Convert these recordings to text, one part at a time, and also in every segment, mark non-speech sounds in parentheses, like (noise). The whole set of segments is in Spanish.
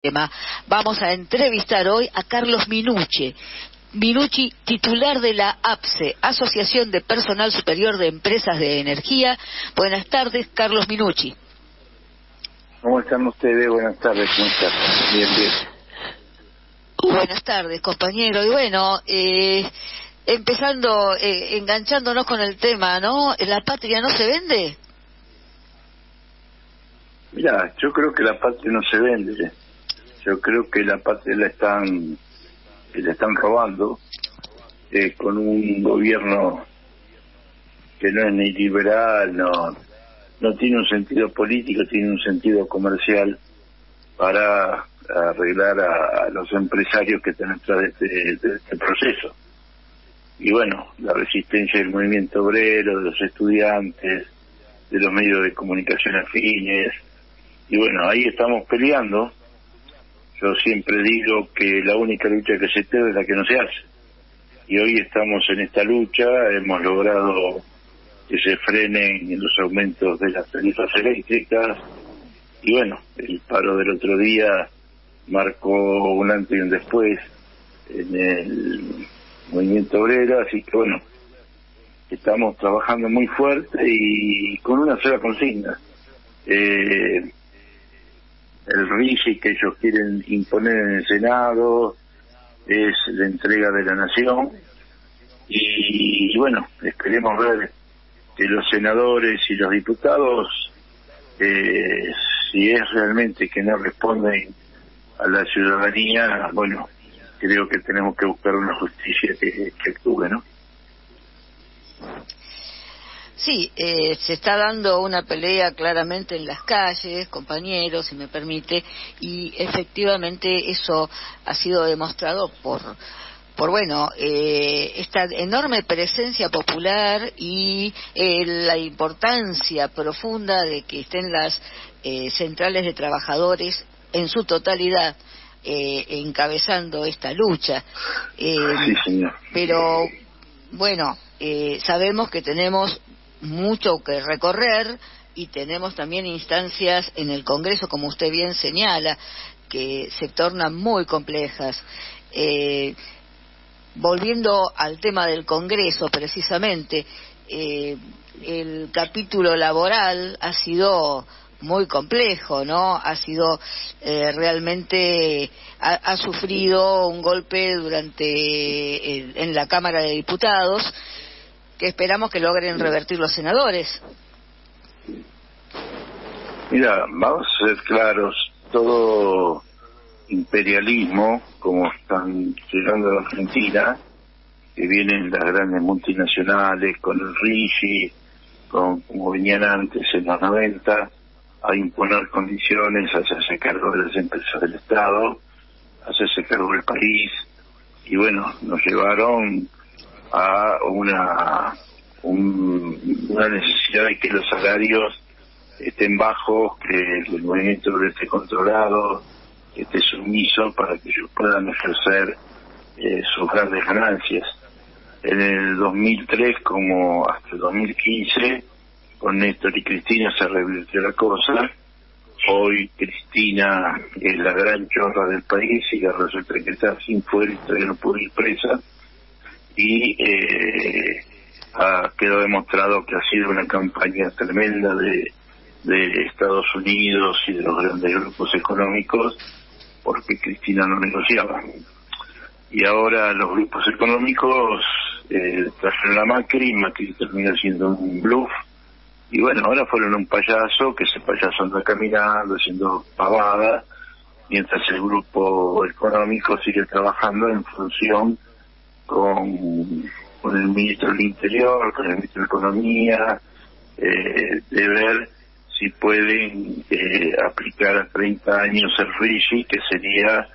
tema. Vamos a entrevistar hoy a Carlos Minucci. Minucci, titular de la APSE, Asociación de Personal Superior de Empresas de Energía. Buenas tardes, Carlos Minucci. ¿Cómo están ustedes? Buenas tardes, ¿cómo están? Bien, bien. Buenas tardes, compañero. Y bueno, eh, empezando, eh, enganchándonos con el tema, ¿no? ¿La patria no se vende? Mira, yo creo que la patria no se vende yo creo que la patria la están la están robando eh, con un gobierno que no es ni liberal no no tiene un sentido político tiene un sentido comercial para arreglar a, los empresarios que están detrás de este, de este proceso. Y bueno la resistencia del movimiento obrero de los estudiantes de los medios de comunicación afines. Y bueno ahí estamos peleando yo siempre digo que la única lucha que se pierde es la que no se hace. Y hoy estamos en esta lucha, hemos logrado que se frenen los aumentos de las tarifas eléctricas. Y bueno, el paro del otro día marcó un antes y un después en el movimiento obrero, así que bueno, estamos trabajando muy fuerte y con una sola consigna. Eh, el RIGI que ellos quieren imponer en el Senado, es la entrega de la nación y, bueno, esperemos ver que los senadores y los diputados, eh, si es realmente que no responden a la ciudadanía, bueno, creo que tenemos que buscar una justicia que, que actúe, ¿no? Sí, eh, se está dando una pelea claramente en las calles, compañeros, si me permite, y efectivamente eso ha sido demostrado por, por bueno, eh, esta enorme presencia popular y eh, la importancia profunda de que estén las centrales de trabajadores en su totalidad encabezando esta lucha. sí, señor. Pero bueno, sabemos que tenemos mucho que recorrer y tenemos también instancias en el Congreso, como usted bien señala, que se tornan muy complejas. Eh, volviendo al tema del Congreso, precisamente, eh, el capítulo laboral ha sido muy complejo, ¿no? Ha sido eh, realmente, ha, sufrido un golpe durante, en la Cámara de Diputados, que esperamos que logren revertir los senadores. Mira, vamos a ser claros, todo imperialismo, como están llegando a la Argentina, que vienen las grandes multinacionales con el RIGI, con, como venían antes en los 90, a imponer condiciones, a hacerse cargo de las empresas del Estado, a hacerse cargo del país, y bueno, nos llevaron a una, una necesidad de que los salarios estén bajos, que el movimiento esté controlado, que esté sumiso para que ellos puedan ejercer eh, sus grandes ganancias. En el 2003 como hasta el 2015, con Néstor y Cristina se revirtió la cosa. Hoy Cristina es la gran chorra del país y resulta que está sin fuera y no puede ir presa y eh, ha quedado demostrado que ha sido una campaña tremenda de, de Estados Unidos y de los grandes grupos económicos porque Cristina no negociaba. Y ahora los grupos económicos eh, trajeron a Macri Macri terminó siendo un bluff. Y bueno, ahora fueron un payaso, que ese payaso anda caminando, haciendo pavada, mientras el grupo económico sigue trabajando en función con, con el ministro del Interior, con el ministro de Economía, eh, de ver si pueden eh, aplicar a 30 años el RIGI, que sería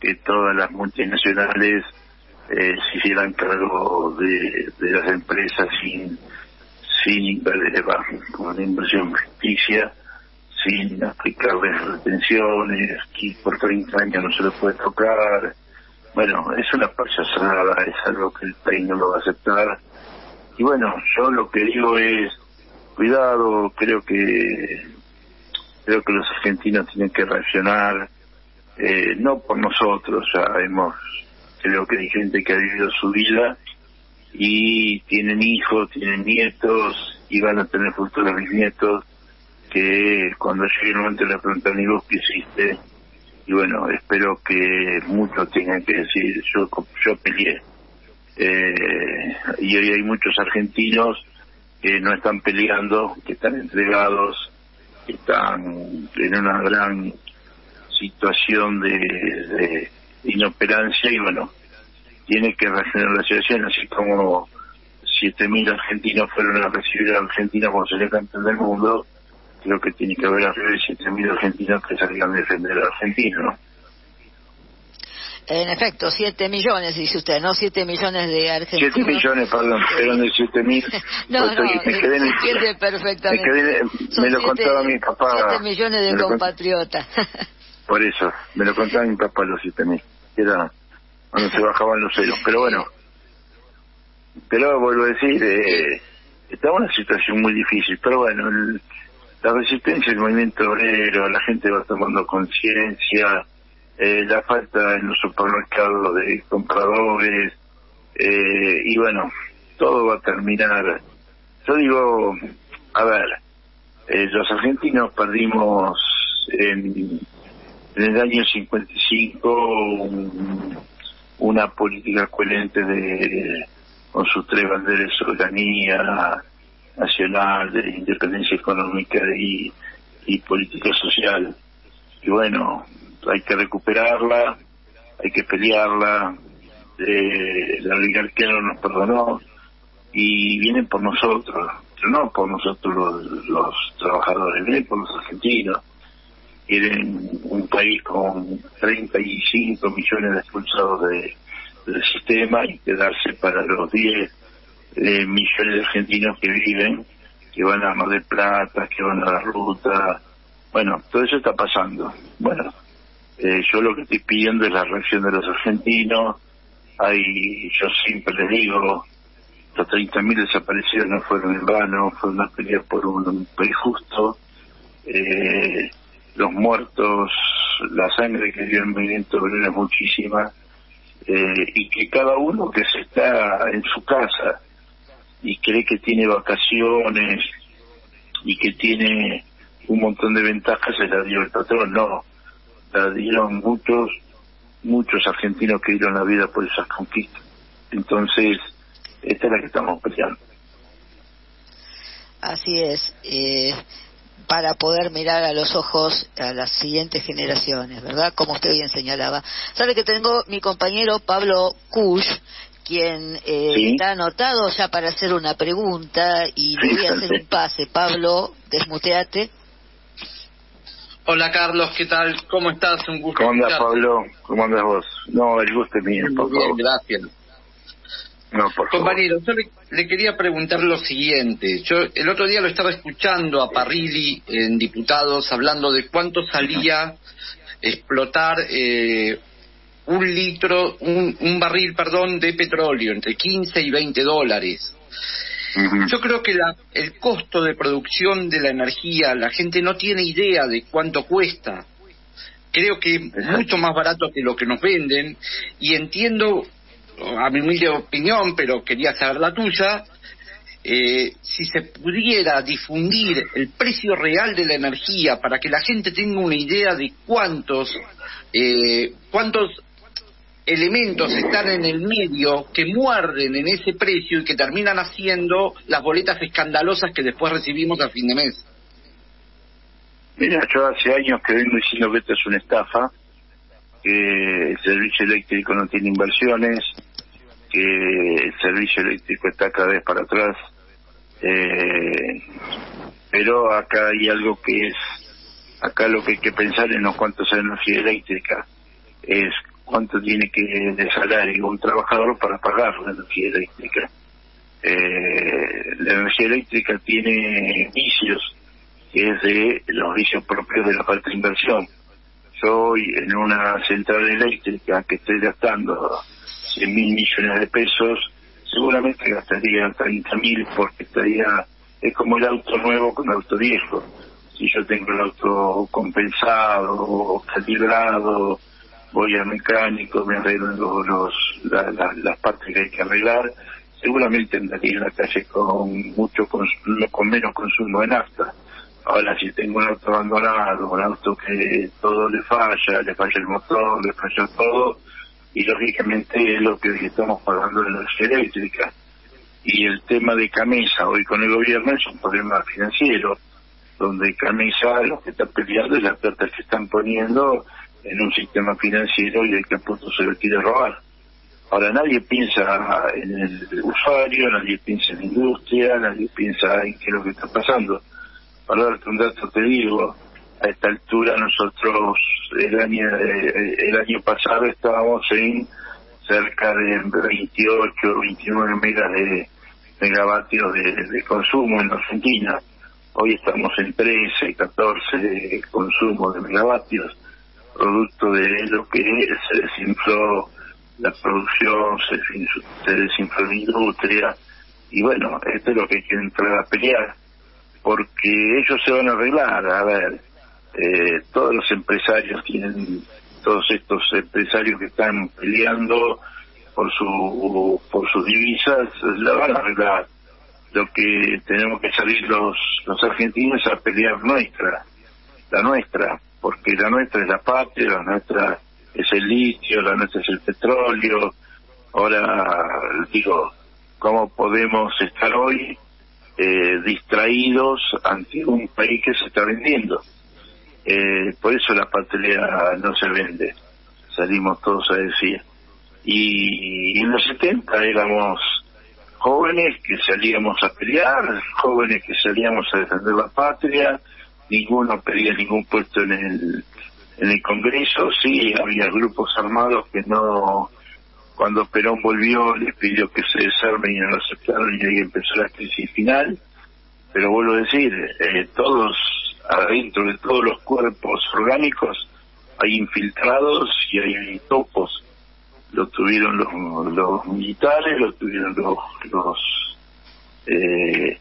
que todas las multinacionales eh, se hicieran cargo de, de las empresas sin sin con una inversión ficticia, sin aplicarles retenciones, que por 30 años no se les puede tocar, bueno, es una payasada, es algo que el país no lo va a aceptar. Y bueno, yo lo que digo es, cuidado, creo que creo que los argentinos tienen que reaccionar, eh, no por nosotros, ya hemos, creo que hay gente que ha vivido su vida y tienen hijos, tienen nietos y van a tener futuros bisnietos que cuando llegue el momento le preguntan y vos qué hiciste y bueno, espero que muchos tengan que decir yo, yo peleé. Eh, y hoy hay muchos argentinos que no están peleando, que están entregados, que están en una gran situación de, inoperancia y bueno, tiene que reaccionar la situación, así como 7.000 argentinos fueron a recibir a Argentina cuando se le campeón del mundo, creo que tiene que haber arriba de 7.000 argentinos que salgan a defender al argentino, ¿no? En efecto, 7 millones, dice usted, ¿no? 7 millones de argentinos. 7 millones, perdón, eran de 7 mil. (laughs) no, no, me quedé en entiende perfectamente. Me, quedé, me lo contaba mi papá. 7 millones de compatriotas. (laughs) Por eso, me lo contaba mi papá los 7 mil. Era cuando se bajaban los ceros. Pero bueno, pero vuelvo a decir, eh, estaba en una situación muy difícil. Pero bueno, la resistencia del movimiento obrero, la gente va tomando conciencia eh, la falta en los supermercados de compradores, eh, y bueno, todo va a terminar. Yo digo, a ver, eh, los argentinos perdimos en, el año 55 una política coherente de con sus tres banderas de soberanía nacional, de independencia económica y, política social. Y bueno, hay que recuperarla, hay que pelearla, eh, la oligarquía no nos perdonó y vienen por nosotros, pero no por nosotros los, trabajadores, vienen por los argentinos. Quieren un país con 35 millones de expulsados del sistema y quedarse para los 10 eh, millones de argentinos que viven, que van a Mar del Plata, que van a la ruta. Bueno, todo eso está pasando. Bueno, eh, yo lo que estoy pidiendo es la reacción de los argentinos. Hay, yo siempre les digo, los 30.000 desaparecidos no fueron en vano, fueron una pelea por un, país justo. Eh, los muertos, la sangre que dio el movimiento obrero es muchísima. Eh, y que cada uno que se está en su casa y cree que tiene vacaciones y que tiene un montón de ventajas se la dio el patrón, no la dieron muchos, muchos argentinos que dieron la vida por esas conquistas. Entonces, esta es la que estamos peleando. Así es, eh, para poder mirar a los ojos a las siguientes generaciones, ¿verdad? Como usted bien señalaba. Sabe que tengo mi compañero Pablo Kush, quien eh, está anotado ya para hacer una pregunta y le voy a hacer un pase. Pablo, desmuteate. Hola Carlos, ¿qué tal? ¿Cómo estás? Un gusto. ¿Cómo andas Pablo? ¿Cómo andas vos? No, el gusto es mío, por Muy bien, gracias. No, por Compañero, yo le, quería preguntar lo siguiente. Yo el otro día lo estaba escuchando a Parrilli en Diputados hablando de cuánto salía explotar eh, un litro, un, un barril, perdón, de petróleo, entre 15 y 20 dólares. Yo creo que la, el costo de producción de la energía, la gente no tiene idea de cuánto cuesta. Creo que es mucho más barato que lo que nos venden y entiendo, a mi humilde opinión, pero quería saber la tuya, eh, si se pudiera difundir el precio real de la energía para que la gente tenga una idea de cuántos eh, cuántos elementos están en el medio que muerden en ese precio y que terminan haciendo las boletas escandalosas que después recibimos a fin de mes. Mira, yo hace años que vengo diciendo que esto es una estafa, que el servicio eléctrico no tiene inversiones, que el servicio eléctrico está cada vez para atrás, eh, pero acá hay algo que es, acá lo que hay que pensar en los cuantos energía eléctrica, es cuánto tiene que de salario un trabajador para pagar la energía eléctrica. Eh, la energía eléctrica tiene vicios, que es de los vicios propios de la falta de inversión. Yo hoy en una central eléctrica que estoy gastando 100 mil millones de pesos, seguramente gastaría 30 mil porque estaría, es como el auto nuevo con auto viejo. Si yo tengo el auto compensado, calibrado, voy al mecánico, me arreglo los, las partes que hay que arreglar, seguramente andaría en la calle con mucho con menos consumo de nafta. Ahora, si tengo un auto abandonado, un auto que todo le falla, le falla el motor, le falla todo, y lógicamente es lo que estamos pagando en la energía eléctrica. Y el tema de Camesa hoy con el gobierno es un problema financiero, donde Camesa lo que está peleando es las plata que están poniendo en un sistema financiero y que a punto se lo quiere robar. Ahora nadie piensa en el usuario, nadie piensa en la industria, nadie piensa en qué es lo que está pasando. Para darte un dato te digo, a esta altura nosotros el año eh, el año pasado estábamos en cerca de 28, 29 megas de megavatios de, consumo en Argentina. Hoy estamos en 13, 14 de consumo de megavatios, producto de lo que se desinfló la producción, se, desinfló la industria, y bueno, esto es lo que hay que entrar a pelear, porque ellos se van a arreglar, a ver, eh, todos los empresarios tienen, todos estos empresarios que están peleando por su por sus divisas, la van a arreglar. Lo que tenemos que salir los, los argentinos a pelear nuestra, la nuestra, porque la nuestra es la patria, la nuestra es el litio, la nuestra es el petróleo. Ahora, digo, ¿cómo podemos estar hoy eh, distraídos ante un país que se está vendiendo? Eh, por eso la patria no se vende, salimos todos a decir. Y en los 70 éramos jóvenes que salíamos a pelear, jóvenes que salíamos a defender la patria, ninguno pedía ningún puesto en el en el Congreso. Sí había grupos armados que no, cuando Perón volvió les pidió que se desarmen y no lo aceptaron y ahí empezó la crisis final, pero vuelvo a decir, eh, todos, adentro de todos los cuerpos orgánicos hay infiltrados y hay topos, lo tuvieron los, los militares, lo tuvieron los, los eh,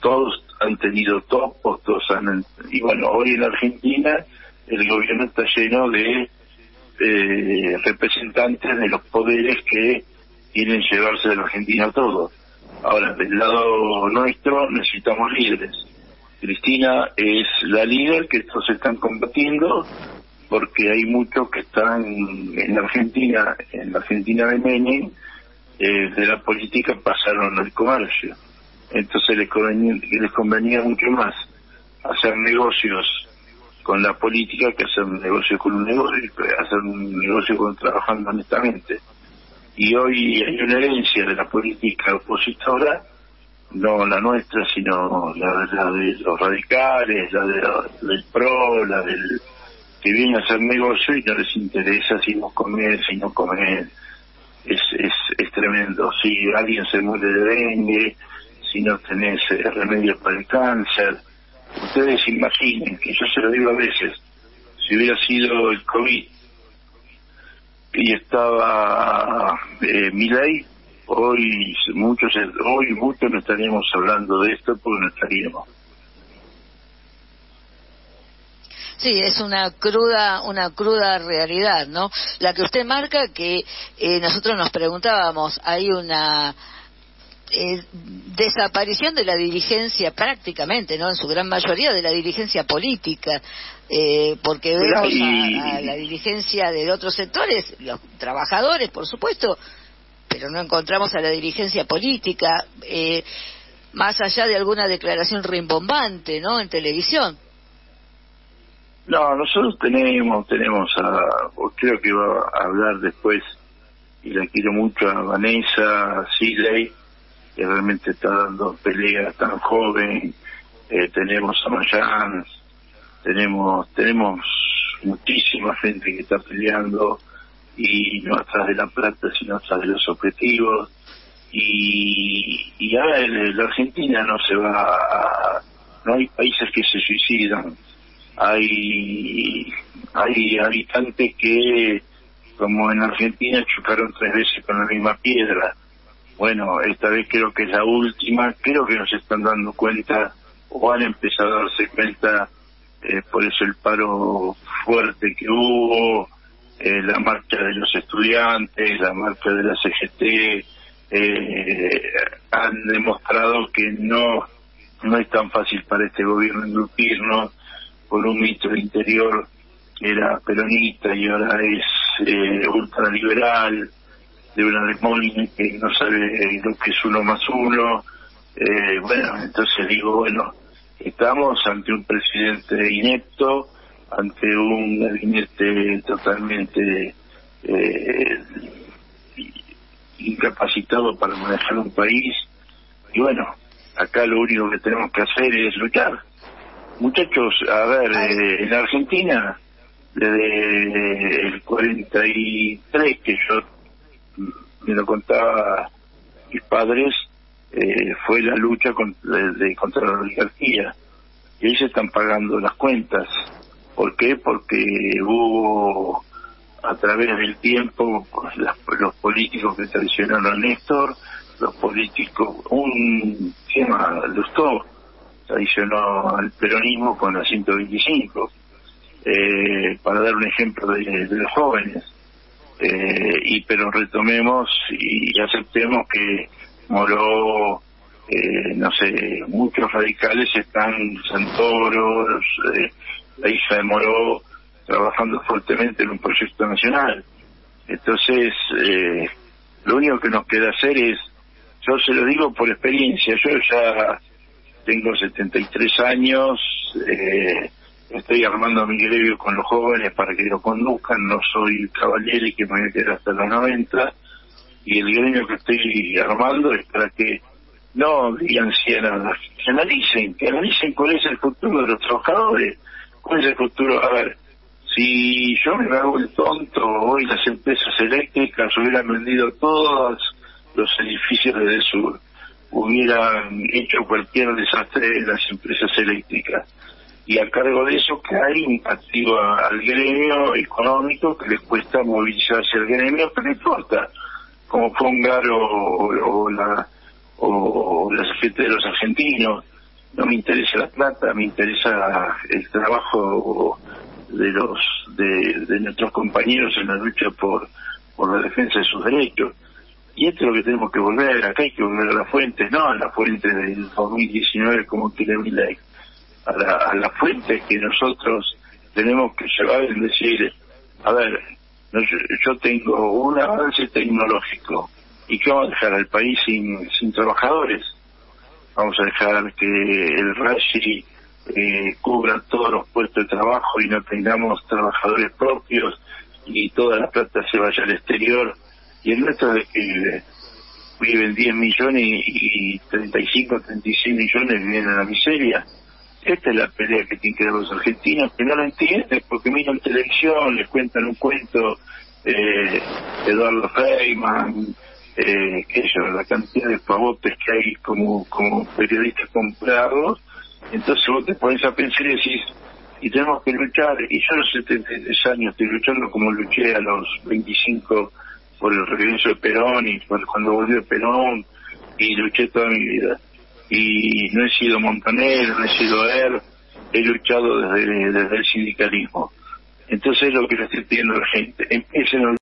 todos han tenido topos, todos han, y bueno, hoy en Argentina el gobierno está lleno de eh, representantes de los poderes que quieren llevarse de la Argentina todo. Ahora, del lado nuestro necesitamos líderes. Cristina es la líder que estos están combatiendo porque hay muchos que están en la Argentina, en la Argentina de Menem, eh, de la política pasaron al comercio. Entonces les les convenía mucho más hacer negocios con la política que hacer un negocio con un negocio, hacer un negocio con trabajando honestamente. Y hoy hay una herencia de la política opositora, no la nuestra, sino la, de los radicales, la, de, del PRO, la del que viene a hacer negocio y no les interesa si no comer, si no comer. Es, es, es tremendo. Si alguien se muere de dengue, si no tenés eh, remedios para el cáncer, Ustedes imaginen, que yo se lo digo a veces, si hubiera sido el COVID y estaba eh, mi ley, hoy muchos hoy muchos no estaríamos hablando de esto porque no estaríamos. Sí, es una cruda, una cruda realidad, ¿no? La que usted marca que eh, nosotros nos preguntábamos, hay una eh, desaparición de la dirigencia prácticamente, ¿no? En su gran mayoría de la dirigencia política, eh, porque vemos a, la dirigencia de otros sectores, los trabajadores, por supuesto, pero no encontramos a la dirigencia política, eh, más allá de alguna declaración rimbombante, ¿no? En televisión. No, nosotros tenemos, tenemos a, creo que va a hablar después, y la quiero mucho a Vanessa Siley, que realmente está dando pelea tan joven, eh, tenemos a Mayans, tenemos, tenemos muchísima gente que está peleando y no atrás de la plata sino atrás de los objetivos. Y, y ahora en la Argentina no se va a, no hay países que se suicidan. Hay hay habitantes que como en Argentina chocaron tres veces con la misma piedra bueno, esta vez creo que es la última, creo que nos están dando cuenta o han empezado a darse cuenta, eh, por eso el paro fuerte que hubo, estudiantes, la marcha de la CGT, eh, han demostrado que no, no es tan fácil para este gobierno engrupirnos por un del Interior que era peronista y ahora es eh, ultraliberal, de una Alemania que no sabe lo que es uno más uno. Eh, bueno, entonces digo, bueno, estamos ante un presidente inepto, ante un gabinete totalmente eh, incapacitado para manejar un país. Y bueno, acá lo único que tenemos que hacer es luchar. Muchachos, a ver, eh, en Argentina, desde el 43 que yo me lo contaba mis padres, eh, fue la lucha de, contra la oligarquía. Y ahí están pagando las cuentas. ¿Por qué? Porque hubo a través del tiempo los políticos que traicionaron a Néstor, los políticos, un tema Lustó traicionó al peronismo con la 125, eh, para dar un ejemplo de, los jóvenes. Eh, y pero retomemos y aceptemos que Moró, eh, no sé, muchos radicales están, Santoro, eh, la hija de Moró, trabajando fuertemente en un proyecto nacional. Entonces, eh, lo único que nos queda hacer es, yo se lo digo por experiencia, yo ya tengo 73 años, eh, estoy armando mi gremio con los jóvenes para que lo conduzcan, no soy caballero y que me voy a quedar hasta los 90, y el gremio que estoy armando es para que no digan nada, que analicen, que analicen cuál es el futuro de los trabajadores, cuál es el futuro, a ver, si yo me hago el tonto, hoy las empresas eléctricas hubieran vendido todos los edificios de sur, hubieran hecho cualquier desastre en las empresas eléctricas. Y a cargo de eso que hay activo al gremio económico que les cuesta movilizarse al gremio, pero no importa, como Fongar o, o, la o la gente de los argentinos, no me interesa la plata, me interesa el trabajo de los de, nuestros compañeros en la lucha por por la defensa de sus derechos. Y esto es lo que tenemos que volver acá hay que volver a la fuente no a la fuente del 2019 como quiere mi ley a la, a la fuente que nosotros tenemos que llevar es decir a ver yo, tengo un avance tecnológico y que vamos a dejar al país sin trabajadores vamos a dejar que el RASI eh, cubran todos los puestos de trabajo y no tengamos trabajadores propios y toda la plata se vaya al exterior. Y el nuestro de que viven 10 millones y 35, 36 millones viven en la miseria. Esta es la pelea que tienen que dar los argentinos, que no lo entienden porque miran televisión, les cuentan un cuento, eh, Eduardo Feynman, eh, que la cantidad de pavotes que hay como, como periodistas comprados entonces vos te pones a pensar y decís, y tenemos que luchar, y yo a los 73 años estoy luchando como luché a los 25 por el regreso de Perón y cuando volvió Perón, y luché toda mi vida. Y no he sido montanero, no he sido él, he luchado desde, desde el sindicalismo. Entonces es lo que le estoy pidiendo a la gente, empiecen a